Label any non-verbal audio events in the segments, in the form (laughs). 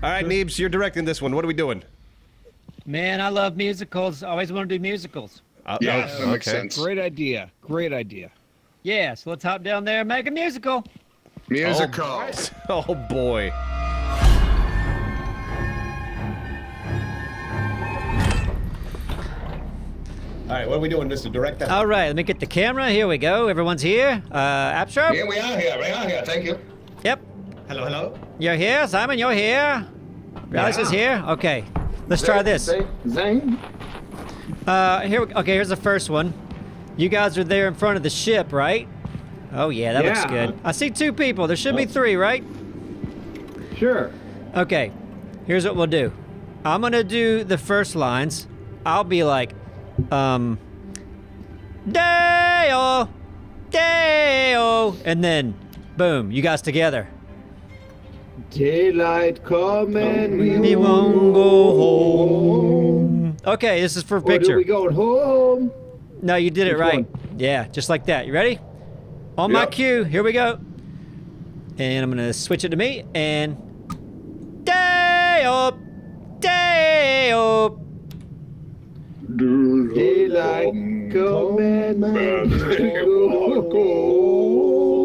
All right, Neebs, you're directing this one. What are we doing? Man, I love musicals. Always want to do musicals. Uh, Yeah, oh, that makes okay. sense. Great idea. Great idea. Yeah, so let's hop down there and make a musical. Musical. Oh boy. (laughs) All right, what are we doing, Mr. Director? All right, let me get the camera. Here we go. Everyone's here. Uh, Appsro? Yeah, we are here. We are here. Thank you. Yep. Hello, hello. You're here. Simon, you're here. Alex is here. Okay. Let's try this. Zane? Uh, here. we- Okay, here's the first one. You guys are there in front of the ship, right? Oh yeah, that looks good. I see two people. There should be three, right? Sure. Okay. Here's what we'll do. I'm gonna do the first lines. I'll be like, um, Deo, Deo, and then, boom, you guys together. Daylight coming. We, We won't go home. Okay, this is for Or do picture. we going home? No, you did it right. one? Yeah, just like that. You ready? On my cue, here we go. And I'm gonna switch it to me and day up, day up. Daylight coming. (laughs)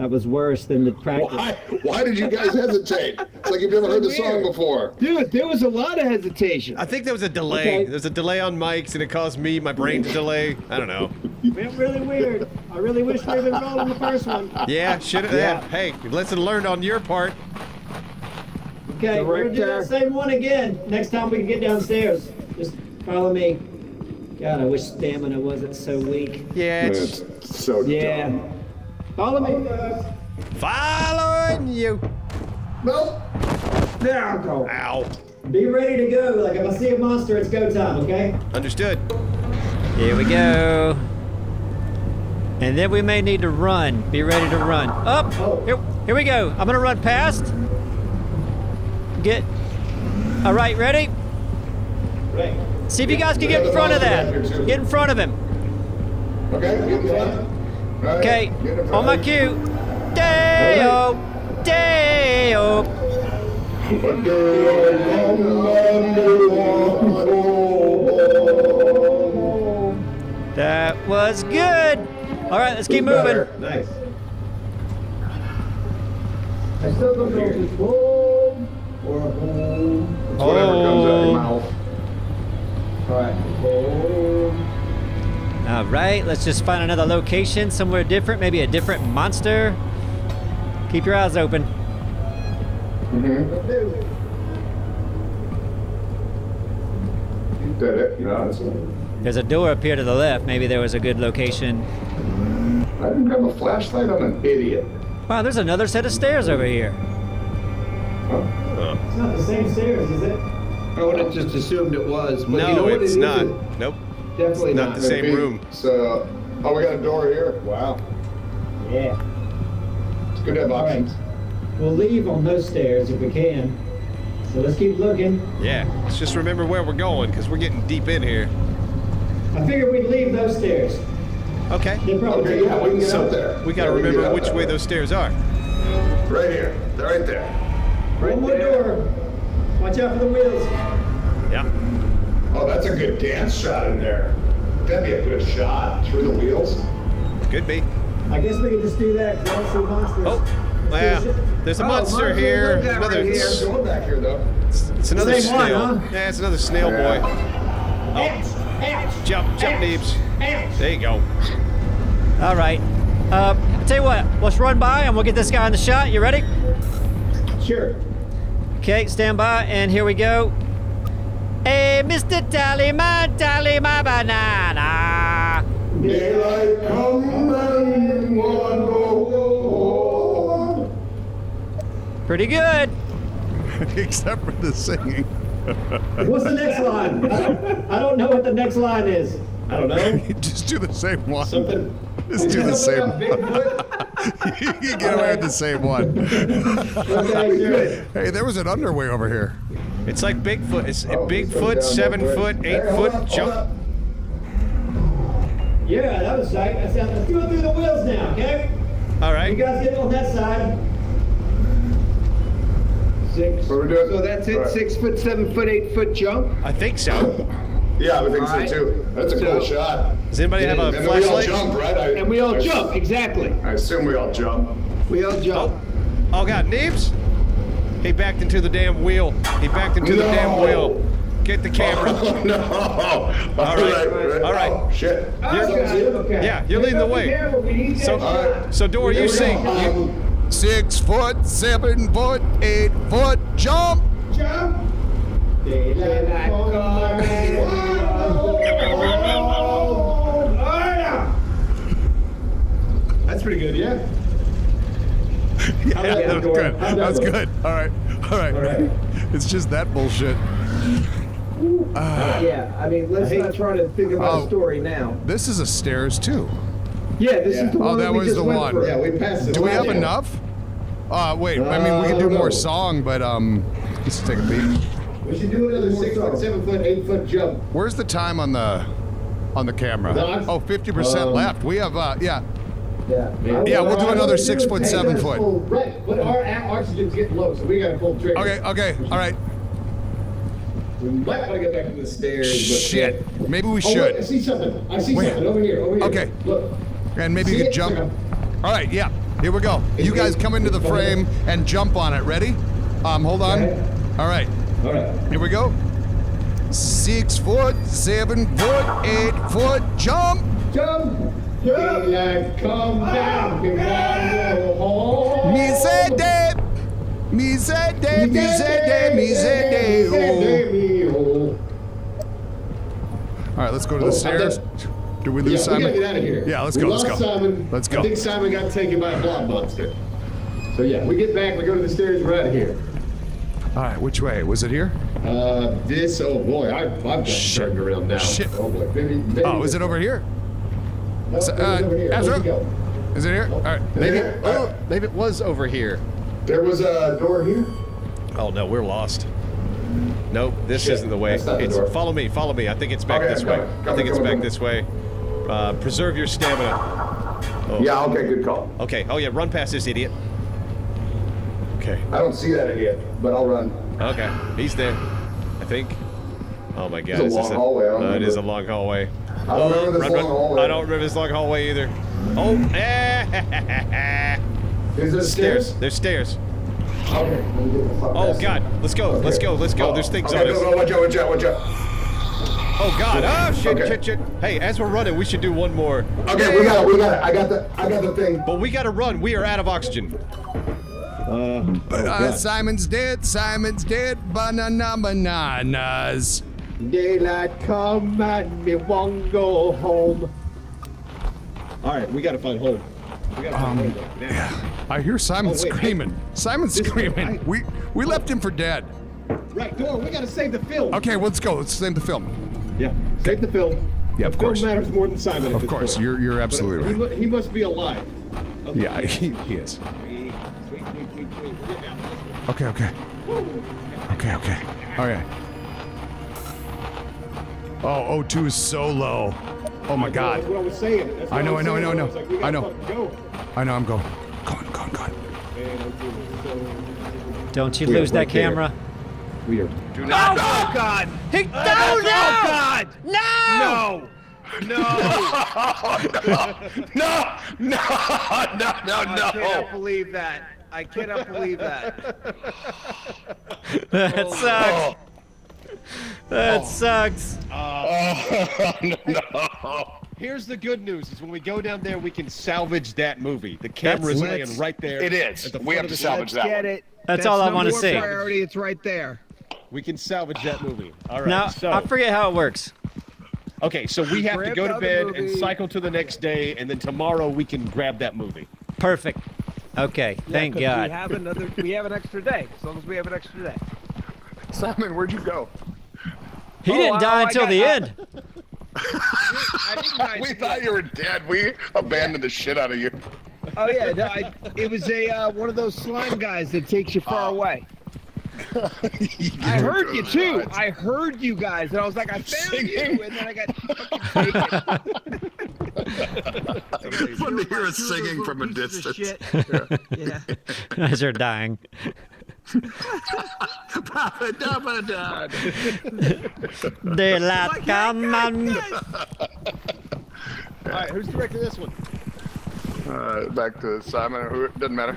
That was worse than the practice. Why? Why did you guys hesitate? It's like you've never heard the song before. Dude, there was a lot of hesitation. I think there was a delay. Okay. There's a delay on mics, and it caused me, my brain to delay. I don't know. Went really weird. I really wish we'd been rolling the first one. Yeah, should have. Yeah. Hey, lesson learned on your part. Okay, we're gonna do Director. that same one again. Next time we can get downstairs. Just follow me. God, I wish stamina wasn't so weak. Yeah, it's It's so Yeah. dumb. Follow me. following you. Nope. There I go. Ow. Be ready to go. Like if I see a monster, it's go time. Okay. Understood. Here we go. And then we may need to run. Be ready to run. Up. Oh. Here, here we go. I'm gonna run past. Get. All right, ready? Right. See if you guys can get in front of that. Get in front of him. Okay, Okay. get in front. On my cue. Day-o. Day-o. That was good. All right, let's keep moving. Nice. I still don't know if it's home or home. Whatever comes out of your Oh. mouth. Alright. Home. All right, let's just find another location somewhere different, maybe a different monster. Keep your eyes open. Is that it? No, it's not. There's a door up here to the left. Maybe there was a good location. I didn't have a flashlight. I'm an idiot. Wow, there's another set of stairs over here. It's not the same stairs, is it? I would have just assumed it was. But No, you know what it's it isn't? Nope. Definitely not not. the same Maybe room. So, oh, we got a door here. Wow. Yeah. It's good to have Alright. options. We'll leave on those stairs if we can. So let's keep looking. Yeah. Let's just remember where we're going, because we're getting deep in here. I figured we'd leave those stairs. Okay. They probably Okay, yeah, we can get So up there. we gotta Yeah, remember which that way those stairs are. Right here. They're right there. One more door. Watch out for the wheels. Yeah. Oh, that's a good dance shot in there. That'd be a good shot through the wheels. Could be. I guess we could just do that because I don't see monsters. Oh, Let's well, do there's a Oh, monster monster, here. look at Another. right here. Going back here though. It's, it's another Same one, snail. huh? Yeah, it's another snail Yeah. boy. Ouch! Ouch! Jump, jump, Ouch! Neebs. There you go. All right. Uh, I'll tell you what. Let's run by and we'll get this guy in the shot. You ready? Sure. Okay, stand by, and here we go. Eh, hey, Mr. Tally, my tally, my banana. Daylight come and one go home. Pretty good. (laughs) Except for the singing. What's the next line? I don't, I don't know what the next line is. I don't know. (laughs) Just do the same one. Something. Just do the same one. (laughs) You can get away with the same one. Okay, sure. Hey, there was an underway over here. It's like Bigfoot. It's Oh, he's Bigfoot, seven foot, eight Hey, foot up, jump. up. Yeah, that was tight. That's, let's go through the wheels now, okay? All You guys get on that side. Six. What are we doing? So that's it. All right. Six foot, seven foot, eight foot jump. I think so. Yeah, I would think All right. so too. That's a So- cool shot. Does anybody have a And then we all jump, right? I, And we all I- jump. Exactly. I assume we all jump. We all jump. Oh, oh God, Neebs! He backed into the damn wheel. He backed into the damn wheel. Get the camera. Oh, (laughs) no. (laughs) All right, all right. Oh, shit. Oh, You're- got okay. yeah, you're leading the way. camera, we need that So, shot. so Dora, you Here we sing. You, Six foot, seven foot, eight foot jump. Jump. (laughs) That's pretty good, yeah. (laughs) Yeah, that, that was Dora? good. That That was good. All right. All right. right. It's just that bullshit. Yeah, I mean, let's not try to think about Oh. a story now. This is a stairs too. Yeah, this Yeah. is the Oh, one that we was just the went one. through. Yeah, we passed it. Do we have Yeah. enough? Uh, wait. I mean, we Uh, can do more know. song, but um, let's take a peek. We should do another six foot, seven foot, eight foot jump. Where's the time on the on the camera? No, Oh, 50% um, left. We have uh, yeah. Yeah, Yeah, we'll do I- I another six foot, seven foot. Right, but our our oxygen's getting low, so we gotta pull trigger. Okay. Okay. All right. We might wanna get back to the stairs, but Shit. Maybe we should. Oh, wait, I see something. I see Where? something over here. Over here. Okay. Look. And maybe See you could jump. All right. Yeah. Here we go. You guys come into the frame and jump on it. Ready? Um, hold on. All right. All right. Here we go. Six foot, seven foot, eight foot jump. Jump. Daylight come down. We go home. Me say day, me say day, me say day, me say day. oh. oh. All right, let's go to Oh, the I'm stairs. Do we Yeah, lose we gotta Simon? get out of here. Yeah, let's We go, let's go. Simon. Let's I go. think Simon got taken by a blob monster. So yeah, we get back. We go to the stairs. We're out of here. All right, which way? Was it here? Uh, this. Oh boy, I, I've got turned around now. Shit. Oh boy. Maybe, maybe Oh, is it over here? It was uh, over here. Ezra? Where'd you go? Is it here? All right. maybe, There- oh, maybe it was over here. There was a door here. Oh no, we're lost. Nope, this Shit, isn't the way. the It's door. follow me, follow me. I think it's back Okay, this way. coming, I think it's coming, back coming. this way. Uh, preserve your stamina. Oh. Yeah. Okay. Good call. Okay. Oh yeah, run past this idiot. Okay. I don't see that idiot, but I'll run. Okay. He's there. I think. Oh my God. It's a long hallway, Uh, it is a long hallway. I don't remember this run, long hallway. I don't remember this long hallway either. Oh. (laughs) Is there stairs. stairs? There's stairs. Okay. let me get the fuck Oh God. Let's go. Let's go. Let's go. Oh, There's things okay, on go, us. go, watch out! Watch out! Watch out! Oh God! Oh shit! Okay. Shit! Shit! Hey, as we're running, we should do one more. Okay, we got it. We got it. I got the. I got the thing. But we gotta run. We are out of oxygen. Uh, Simon's dead. Simon's dead. Banana bananas. Daylight come and me won't go home. All right, we gotta find home. We gotta find home. Yeah. I hear Simon Oh, screaming. Simon's This way, screaming. right? We we left him for dead. Right, door. We gotta save the film. Okay, let's go. Let's save the film. Yeah, save the film. Yeah, the of course. Film matters more than Simon. Of course, point. you're you're absolutely he, right. mu- he must be alive. Okay. Yeah, he, he is. Sweet, sweet, sweet. Okay, okay. Okay, okay. All right. Oh, O2 is so low. Oh my That's God. what I was saying. That's what I know, I know, I know, I know. like, I know. Go. I know I'm going. Going, going, going. Man, I'm doing so- Don't you We are lose that right there. camera. We are. Do not. Oh God! He, no, Oh no! Oh, God! No! No! No! No, no, no, no, I cannot no. believe that. I cannot believe that. (laughs) That sucks. That oh. sucks. Uh, oh, (laughs) no. Here's the good news: is when we go down there, we can salvage that movie. The camera's That's- laying right there. It is. at the We have to salvage shed. that Get one. it? That's all I wanna one see. Priority. It's right there. We can salvage that movie. All right. Now, so, I forget how it works. okay, so we have to go to the other bed and cycle to the next day, and then tomorrow we can grab that movie. Perfect. Okay, Thank God. We have another. We have an extra day. As long as we have an extra day. Simon, where'd you go? He Oh, didn't I- die I until the I- end. I (laughs) We thought you were dead. We abandoned the shit out of you. Oh yeah, no, I, it was a uh, one of those slime guys that takes you far away. (laughs) I heard you too. I heard you guys, and I was like, I found you, Singing. and then I got fucking taken. (laughs) Fun to hear us singing from a distance. shit. Yeah. As they're dying. Papa Dabba Dad. Daylight. All right, who's directing this one? Uh, back to Simon. Who doesn't matter.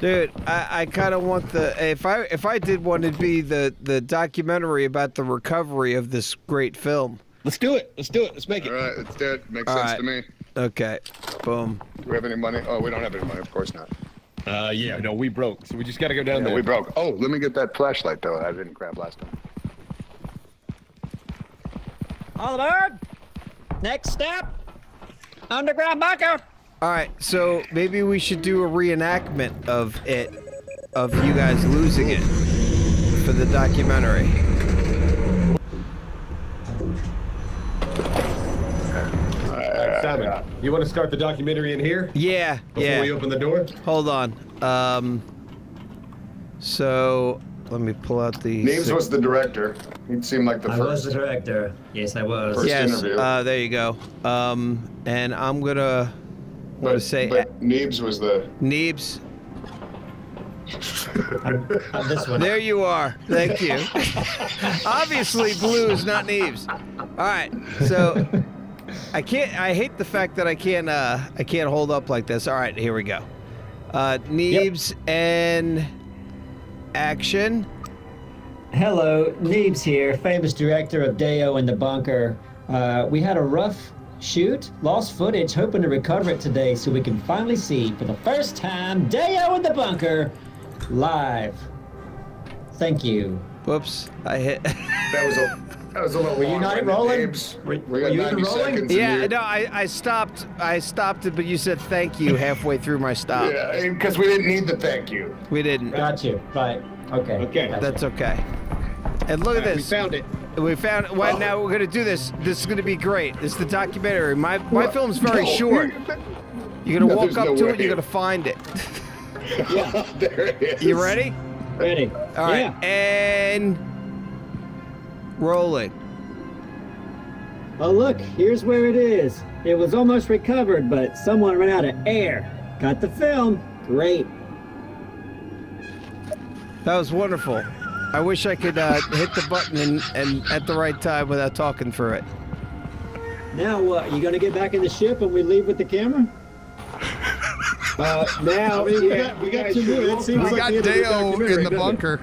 Dude, I, I kind of want the if I if I did one, it'd be the the documentary about the recovery of this great film. Let's do it. Let's do it. Let's make it. All right, it. right, it's dead. Makes All sense right. to me. Okay, boom. Do we have any money? Oh, we don't have any money. Of course not. Uh, yeah, no, we broke, so we just gotta go down Yeah, there. we broke. Oh, let me get that flashlight though. I didn't grab last time. All aboard. Next step. Underground bunker. All right, so maybe we should do a reenactment of it, of you guys losing it for the documentary. Simon, you want to start the documentary in here Yeah, before yeah. we open the door? Hold on. Um. So let me pull out the. Neebs was the director. He seemed like the I was the director. Yes, I was. First yes. interview. Uh, there you go. Um, and I'm gonna. I'm gonna say but Neebs was the. Neebs. (laughs) Uh, this one. There you are. Thank you. (laughs) Obviously, blues, not Neebs. All right. So I can't. I hate the fact that I can't. Uh, I can't hold up like this. All right. Here we go. Uh, Neebs and action. Hello, Neebs here, famous director of Deo in the Bunker. Uh, we had a rough shoot, lost footage, hoping to recover it today so we can finally see for the first time Deo in the Bunker live. Thank you. Whoops. I hit. (laughs) That was a. That was a little. Were you not long-winded, rolling? Neebs. Were- were you even rolling? Yeah. No. I, I stopped. I stopped it, but you said thank you halfway through my stop. Yeah, because we didn't need the thank you. We didn't. Got you. Right. Okay. Okay. Gotcha. That's okay. And look at this. We found it. We found. Well, oh. now we're gonna do this. This is gonna be great. This is the documentary. My my What? film's very No. short. You're gonna No, walk up no to way. it. You're gonna find it. (laughs) yeah. there it is. You ready? Ready. All right. Yeah. And rolling. Oh, look, here's where it is. It was almost recovered, but someone ran out of air. Got the film. Great. That was wonderful. I wish I could uh, hit the button and, and at the right time without talking through it. Now what? You gonna get back in the ship and we leave with the camera? (laughs) Uh, now, I mean, we yeah, got, we you got guys two should more. That seems We like got the end Dale in the doesn't it?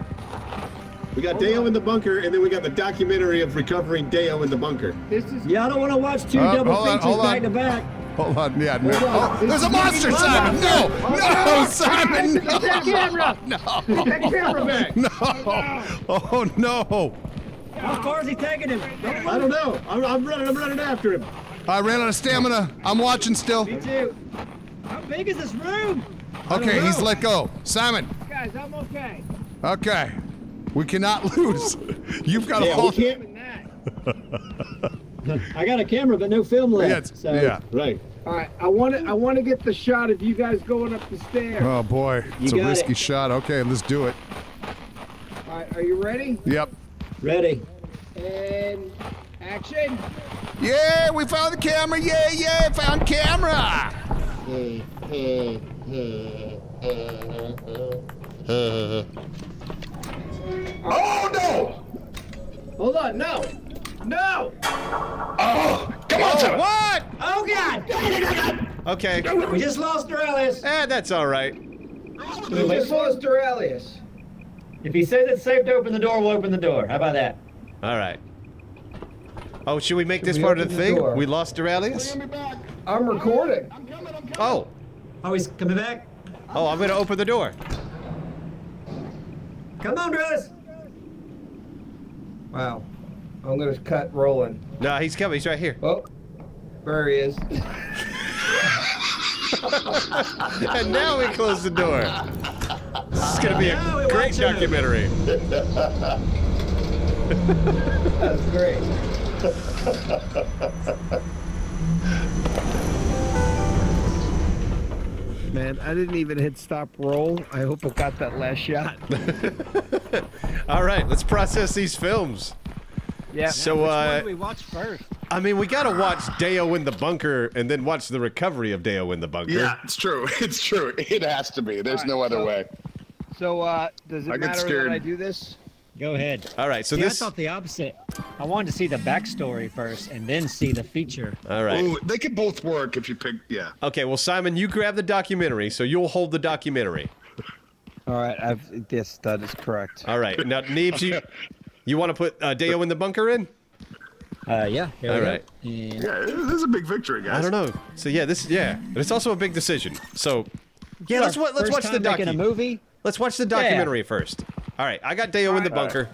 Bunker. We got Dale in the bunker, and then we got the documentary of recovering Dale in the bunker. This is Yeah, I don't want to watch two Uh, double hold on, features hold back on. to back. Hold on, yeah. No. On. Oh, there's a monster, Simon! No! No, Simon! No! that camera. No! (laughs) That camera back. No! Oh no! How far is he taking him? I don't know. I'm, I'm running. I'm running after him. I ran out of stamina. I'm watching still. Me too. How big is this room? Okay, he's let go. Simon. Guys, I'm okay. Okay. We cannot lose. (laughs) You've got to Yeah, we hold. can't. Doing (laughs) that. (laughs) I got a camera, but no film left. Yeah, so yeah. Right. All right, I want to. I want to get the shot of you guys going up the stairs. Oh boy, it's You a risky it. shot. Okay, let's do it. All right, are you ready? Yep. ready. And action. Yeah, we found the camera. Yeah, yeah, found camera. Oh no! Hold on, no, no. Oh, come on, Simon. What? Oh God! Okay. We just lost Doraleous. Eh, that's all right. We just lost Doraleous. If he says it's safe to open the door, we'll open the door. How about that? All right. Oh, should we make this we part of the the thing? door? We lost Doraleous? I'm recording. i'm coming Oh. Oh, he's coming back. Oh, I'm gonna open the door. Come on, Doraleous. Wow. I'm gonna cut rolling. No, he's coming. He's right here. Oh, there he is. (laughs) And now we close the door. This is gonna be Now a great documentary. That's great. (laughs) Man, I didn't even hit stop roll. I hope I got that last shot. (laughs) All right, let's process these films. Yeah. So, uh, we watch first? I mean, we gotta watch Deo in the bunker and then watch the recovery of Deo in the bunker. Yeah, it's true. (laughs) It's true. It has to be. There's no other so- way. So, uh, does it I get matter scared. that I do this? Go ahead. All right, so See, this. I thought the opposite. I wanted to see the backstory first and then see the feature. All right. Ooh, they could both work if you pick. Yeah. Okay, well, Simon, you grab the documentary, so you'll hold the documentary. All right, I've yes, that is correct. All right. Now, Neebs, you you want to put uh, Deo in the bunker in? Uh, yeah. Here we All And Yeah, this is a big victory, guys. I don't know. So yeah, this yeah, but it's also a big decision. So yeah, let's wa- let's watch the time making a movie. Let's watch the documentary first. All right, I got Deo in the bunker.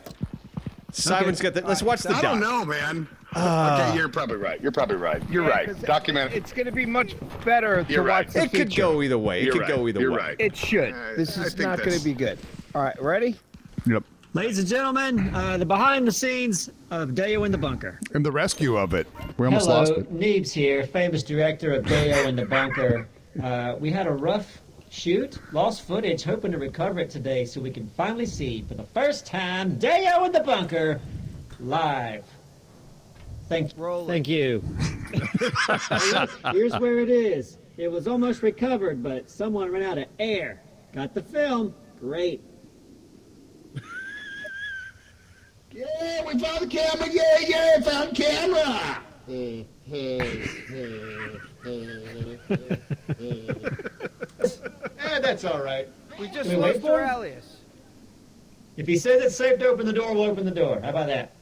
Simon's got the. Let's watch the I doc. don't know, man. Ah. okay, you're probably right. You're probably right. You're Yeah, right. 'cause Document. It's going to be much better to You're right. watch the It could feature. go either way. It You're could right. go either You're way. right. It should. Uh, This is not going to be good. All right, ready? Yep. Ladies and gentlemen, uh, the behind the scenes of Deo in the bunker. And the rescue of it. We almost Hello, lost it. Neebs here, famous director of Deo in the Bunker. Uh, we had a rough shoot, lost footage, hoping to recover it today so we can finally see for the first time Deo in the Bunker live. Thank you. Roll. Thank you. Here's where it is. It was almost recovered, but someone ran out of air. Got the film. Great. (laughs) Yeah, we found the camera. Yeah, yeah, found camera. (laughs) Eh, that's all right. We just Wait, lost wait for it? Doraleous. If he says it's safe to open the door, we'll open the door. How about that?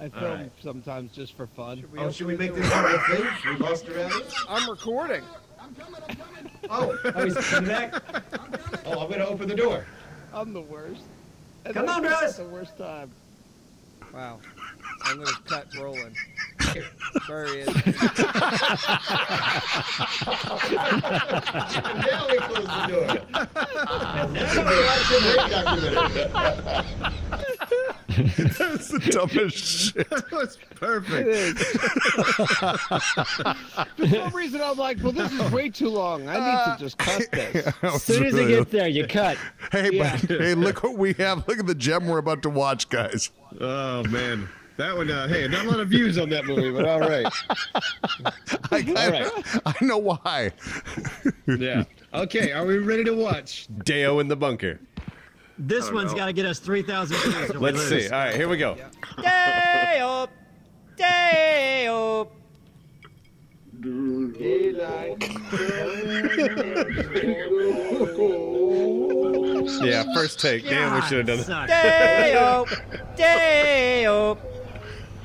I film sometimes just for fun. Oh, should we make this the right thing? We lost around I'm recording. I'm coming, I'm coming. Oh, oh, he's coming back. I'm coming. Oh, I'm going to open the door. I'm the worst. And Come on, that's Russ. The worst time. Wow. I'm gonna cut rolling. There he is. now we close the door. And now we watch the great documentary. (laughs) That's the dumbest shit. That's It perfect. is. For some reason, I'm like, well, this is way too long. I need to just cut (laughs) this. As soon as it gets there, you cut. Hey, Yeah. but, hey, look what we have. Look at the gem we're about to watch, guys. Oh man, that one. Uh, hey, not a lot of views on that movie, but all right. (laughs) I, I, I know why. (laughs) Yeah. Okay, are we ready to watch? Deo in the bunker. This one's got to get us 3,000 views. (laughs) Let's see. All right, here we go. Deo! Deo! Yeah, first take. Damn, we should have done it. Suck. Deo! Deo!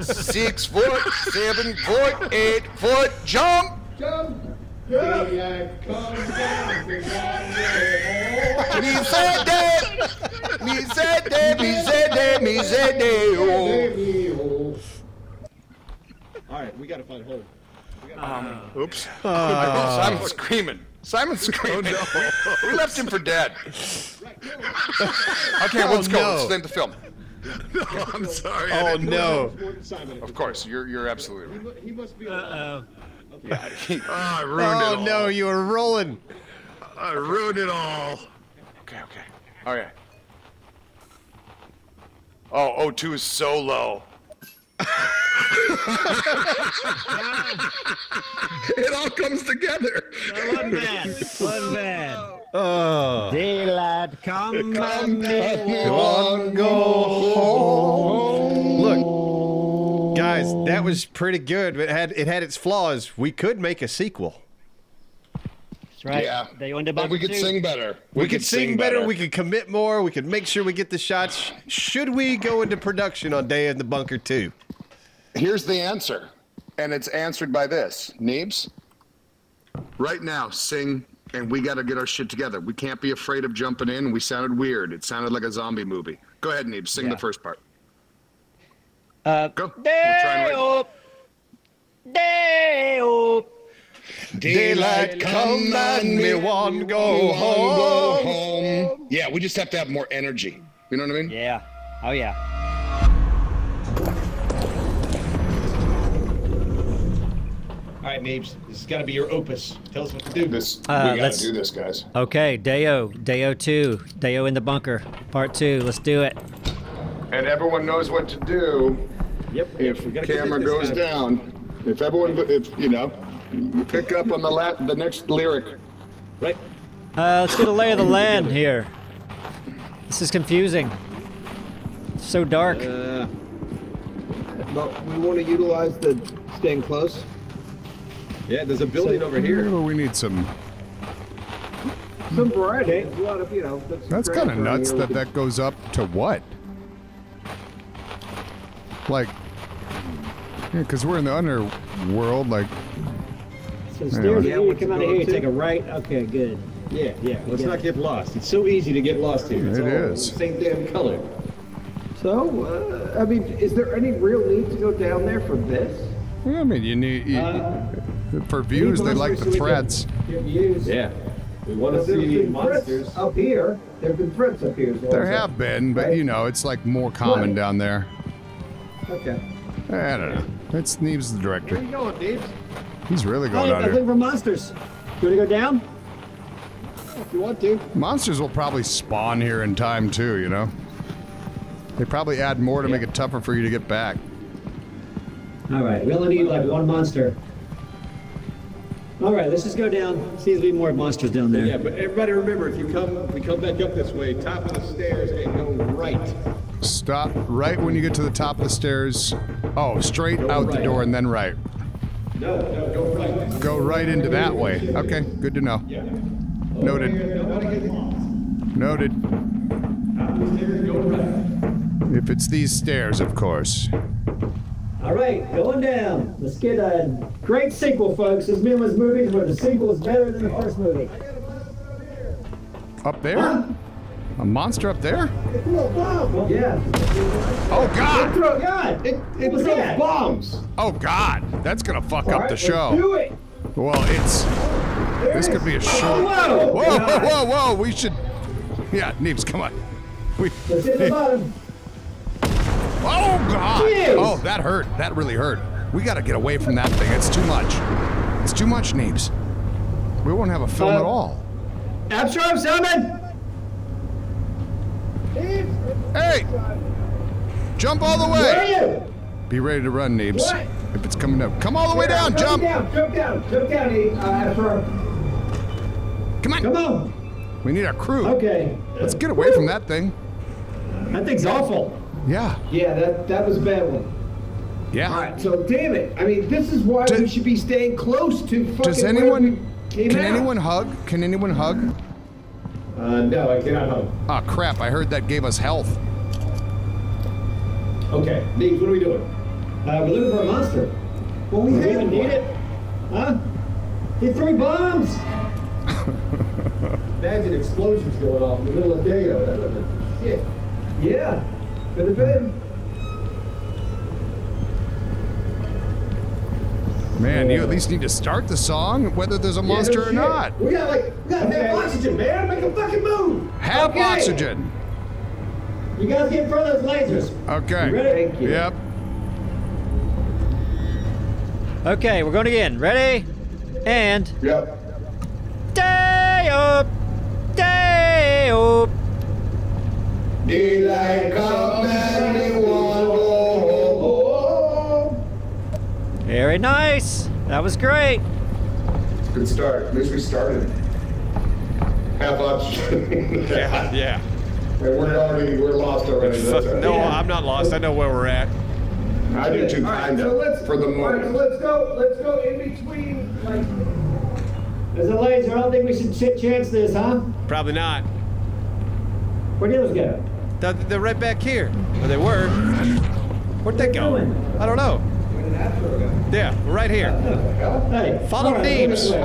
Six foot, seven foot, eight foot, jump. Jump. Me say that, me say that, me say that, me say that. oh. All right, we gotta find Hole. Um, oops. (laughs) Simon's screaming. Simon's screaming. Oh, we left him for dead. (laughs) Okay, let's go. Oh, no. Let's name the film. (laughs) I'm sorry. Oh no. Of course, you're you're absolutely right. He must be. Uh-oh. Oh, (laughs) I ruined oh, it Oh no, you were rolling. I ruined it all. Okay, okay. Okay. Oh, oh, two is so low. (laughs) It all comes together. One bad. One bad. Oh. Daylight come and me. One go home. Look, guys, that was pretty good. It had it had its flaws. We could make a sequel. That's right. Yeah. They owned a But bunker we could too. sing better. We, could sing, better. We could commit more. We could make sure we get the shots. Should we go into production on Day in the Bunker 2? Here's the answer, and it's answered by this. Neebs? Right now, sing, and we got to get our shit together. We can't be afraid of jumping in. We sounded weird. It sounded like a zombie movie. Go ahead, Neebs. Sing Yeah. the first part. Uh, Go. We'll try and wait. Deo! Deo! Daylight come and me one go home. home. Yeah, we just have to have more energy. You know what I mean? Yeah. Oh yeah. Right, Neebs, this has got to be your opus. Tell us what to do. This Uh, we gotta let's- do this, guys. Okay, Deo, Deo two, Deo in the bunker, part two. Let's do it. And everyone knows what to do Yep. if we camera goes guy. down. If everyone, if you know, you pick up on the la- the next lyric. Right. Uh, let's get a lay of the land here. This is confusing. So dark. Uh, but we want to utilize the staying close. Yeah, there's a building over here. Maybe we need some. Some variety. A lot of, you know. some That's kind of nuts that that goes up to what? Like, yeah, because we're in the underworld. Like, So stairs, Yeah, yeah, you come out of here, to? take a right. Okay, good. Yeah, yeah. Let's Yeah. not get lost. It's so easy to get lost here. It's It all is. Same damn color. So, uh, I mean, is there any real need to go down there for this? I mean, you need you, Uh, for views. They like the so we can threads. Get views. Yeah. We want to see been threats monsters. up here. There have been threats up here. is what There I'm saying. have been, but you know, it's like more common Right. down there. Okay. I don't know. That's Neebs the Where director. you going, Neebs? He's really Hey, going I'm down looking here. for monsters. You want to go down? If you want to. Monsters will probably spawn here in time too. You know. They probably add more to make it tougher for you to get back. All right, we only need like one monster. All right, let's just go down. Seems to be more monsters down there. Yeah, but everybody remember, if you come, we come back up this way, top of the stairs, and go right. Stop right when you get to the top of the stairs. Oh, straight out the door and then right. No, no, go right. Go right into that way. Okay, good to know. Yeah. Noted. Nobody get lost. Noted. Top of the stairs, go right. If it's these stairs, of course. All right, going down. Let's get a great sequel, folks. This been was movies where the sequel is better than the first movie. Up there? A monster up there? Yeah. Oh God! Throw, God, it it What's throws that? bombs. Oh God! That's gonna fuck All up right, the let's show. Do it. Well, it's. This could be a short. whoa! Whoa, whoa, whoa, whoa! We should. Yeah, Neebs, come on. We. Let's hit the bottom. Oh God! Jeez. Oh, that hurt. That really hurt. We gotta get away from that thing. It's too much. It's too much, Neebs. We won't have a film Uh, at all. Abstrom, Salmon! Hey! Jump all the way! Where are you? Be ready to run, Neebs. What? If it's coming up, come all the way down. Jump Jump! down. Jump down. Jump down. Uh, for, Come on. Come on. We need our crew. Okay. Let's get away from that thing. That thing's awful. Yeah. yeah, that that was a bad one. Yeah. All right. So damn it. I mean, this is why Do- we should be staying close to fucking. Does anyone? came Can out. anyone hug? Can anyone hug? Uh, no, I cannot hug. Ah, crap! I heard that gave us health. Okay, Neebs, what are we doing? Uh, we're looking for a monster. Well, we We have even need one. it. Huh? Hit three bombs. (laughs) Imagine explosions going off in the middle of the day. That would have shit. Yeah. Could have been. Man, you at least need to start the song, whether there's a monster or not. We got like, we got Okay. have oxygen, man. Make a fucking move. Have Okay. oxygen. You guys get in front of those lasers. Okay. Ready? Thank you. Yep. Okay, we're going again. Ready? And Yep. day up, day up. Daylight come and we want home. Very nice. That was great. Good start. At least we started. Have oxygen. Yeah, yeah. And we're already we're lost already. That's all right. No, I'm not lost. I know where we're at. I do too, All right. kinda. So let's. for the moment. all right, so let's go. Let's go in between. Like. There's a laser. I don't think we should chance this, huh? Probably not. Where'd those go? They're, they're right back here. Or they were. Where'd they go? I don't know. Yeah, right here. Hey, Follow all right, Neebs. this way.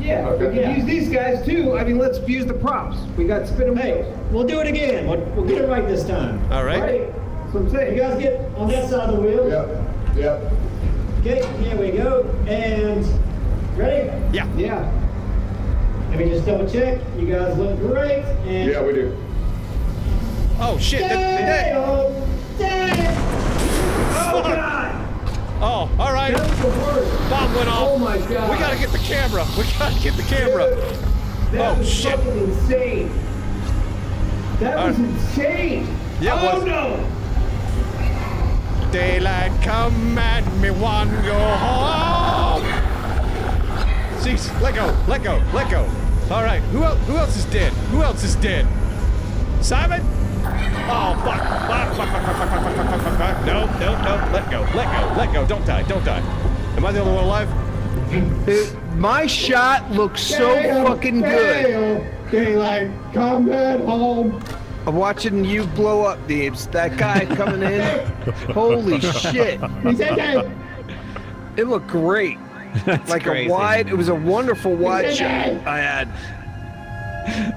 Yeah. We can use these guys too. I mean, let's fuse the props. We got spinning Hey, wheels. we'll do it again. We'll, we'll get it right this time. All right. Right. That's what I'm You guys get on that side of the wheel. Yep. Yep. Okay, here we go. And ready? Yeah. Yeah. Let me just double check. You guys look great. And Yeah, we do. Oh shit! that- that- Oh god! oh, all right. Bomb went off. Oh my god! We gotta get the camera. We gotta get the camera. That oh was shit! fucking insane. That was Uh, insane. yeah, oh was. no! Daylight come and me one go home. Cease. Let go. Let go. Let go. All right. Who else? Who else is dead? Who else is dead? Simon. Oh fuck! Fuck! Fuck! Fuck! Fuck! Fuck! Fuck! Fuck! Fuck! Fuck! Fuck! Fuck! No! No! No! Let go! Let go! Let go! Don't die! Don't die! Am I the only one alive? It- my shot looks so fucking good. Daylight, come back home. I'm watching you blow up, Deebs. That guy coming in. Holy (laughs) shit. He said that. It looked great. (laughs) like crazy. a wide, it was a wonderful wide shot. I had.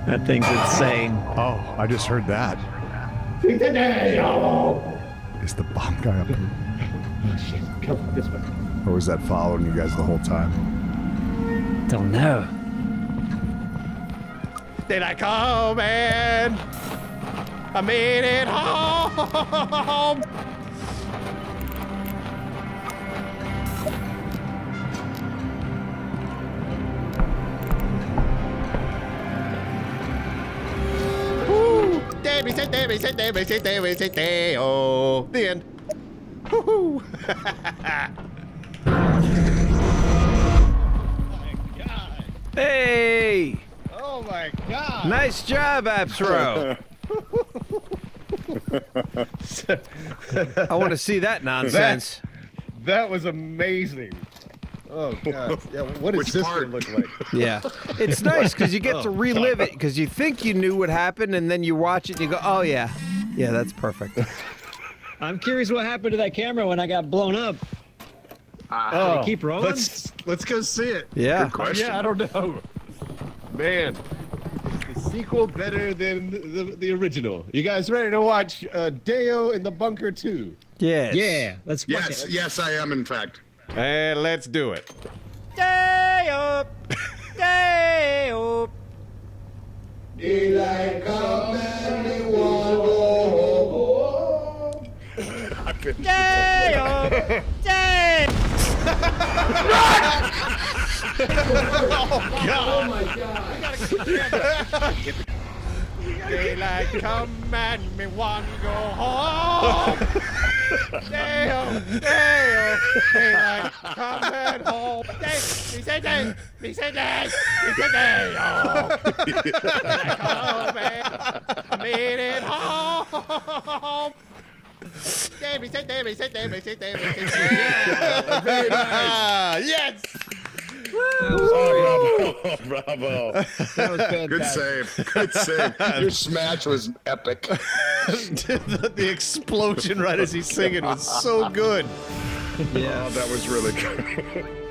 That thing's insane. Oh, I just heard that. He said that. Oh. Is the bomb guy up here? Come this way. Or was that following you guys the whole time? Don't know. Daylight come and I made it home. Vicente, Vicente, Vicente, Vicente, oh. The end. Woohoo! oh (laughs) hey! Oh my god! Nice job, Appsro! (laughs) I want to see that nonsense. That, that was amazing. Oh (laughs) god. Yeah, what does Which this part? one look like? (laughs) Yeah. It's nice because you get to relive it because you think you knew what happened and then you watch it and you go, oh, yeah. Yeah, that's perfect. (laughs) I'm curious what happened to that camera when I got blown up. Oh, keep rolling? Let's let's go see it. Yeah. Good question. Yeah, I don't know. Man, is the sequel better than the, the original? You guys ready to watch uh, Deo in the Bunker 2? Yes. Yeah, let's fuck Yes, it. yes, I am. In fact, and let's do it. Day up! Day up! Daylight come and we want to go home. Day up! Day! Run! oh, God. oh my God. Daylight come and me to go home. Day Damn, Day daylight come and home. Day, day, me day, day. Oh, come and made it home. Day, me say day, me say day, say day, day. Yes. Oh, bravo. bravo. Good save. Good save. Your smash was epic. the, the explosion right as he's singing was so good. Oh, that was really good. (laughs)